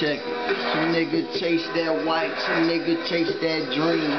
Check it. Some nigga chase that white, some nigga chase that dream.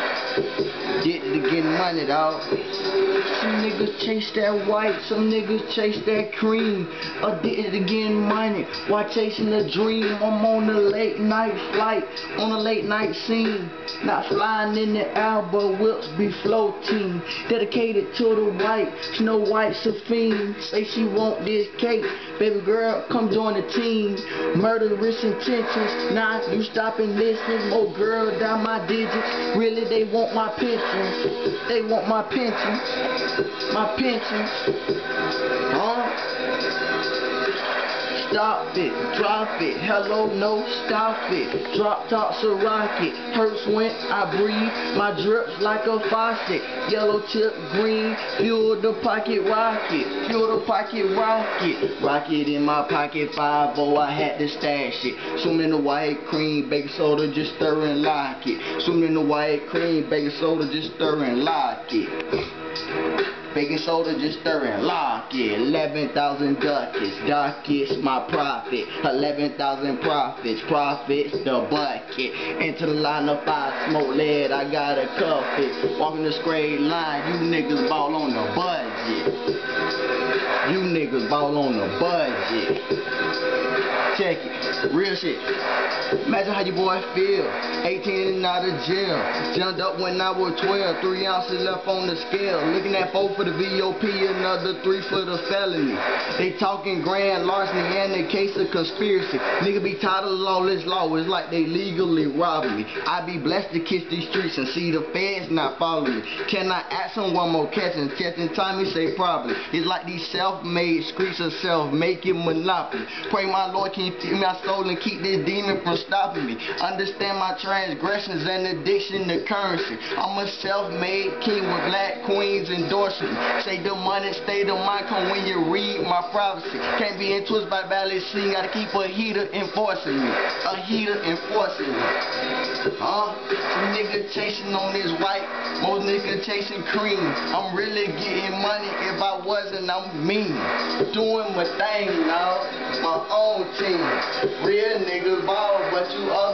Did to get money, dog. Some niggas chase that white, some niggas chase that cream. Addicted to getting money while chasing a dream. I'm on a late night flight, on a late night scene. Not flying in the air, but whips be floating. Dedicated to the white, Snow White's a fiend. Say she want this cake, baby girl, come join the team. Murderous intentions, nah, you stop and listen. More oh, girl down my digits, really they want my pension. They want my pension my pension. Huh? Stop it, drop it, hello, no, stop it. Drop tops a rocket, hurts when I breathe. My drips like a faucet, yellow tip green. Fuel the pocket rocket, fuel the pocket rocket. Rocket in my pocket, 5 oh, I had to stash it. Swim in the white cream, baking soda, just stir and lock it. Swim in the white cream, baking soda, just stir and lock it. Baking soda just stirring. Lock it. 11,000 ducats. Ducats my profit. 11,000 profits. Profits the bucket. Into the line of five. Smoke lead. I got a cuff it. Walking the straight line. You niggas ball on the budget. You niggas ball on the budget. Check it. Real shit. Imagine how your boy feel. 18 and out of jail. Jumped up when I was 12. Three ounces left on the scale. Looking at four for the VOP, another three for the felony. They talking grand larceny and the case of conspiracy. Nigga be tired of lawless law. It's like they legally robbing me. I be blessed to kiss these streets and see the feds not following me. Can I ask them one more question? Catching time, he say probably. It's like these self-made streets of self-making monopoly. Pray my Lord can feed my soul and keep this demon from stopping me. Understand my transgressions and addiction to currency. I'm a self-made king with black queens endorsing me. Say the money, stay the mind come when you read my prophecy. Can't be influenced by ballet scene, gotta keep a heater enforcing me. A heater enforcing me. Huh? Some nigga chasing on this white, most nigga chasing cream. I'm really getting money if I wasn't, I'm mean. Doing my thing now, my own team. Real niggas ball, but you. Huh?